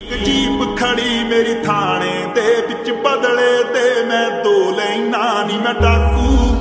ਇੱਕ ਜੀਪ ਖੜੀ ਮੇਰੀ ਥਾਣੇ ਦੇ ਵਿੱਚ ਬਦਲੇ ਤੇ ਮੈਂ ਦੋ ਲੈਣਾ ਨਹੀਂ ਮੈਂ ਡਾਕੂ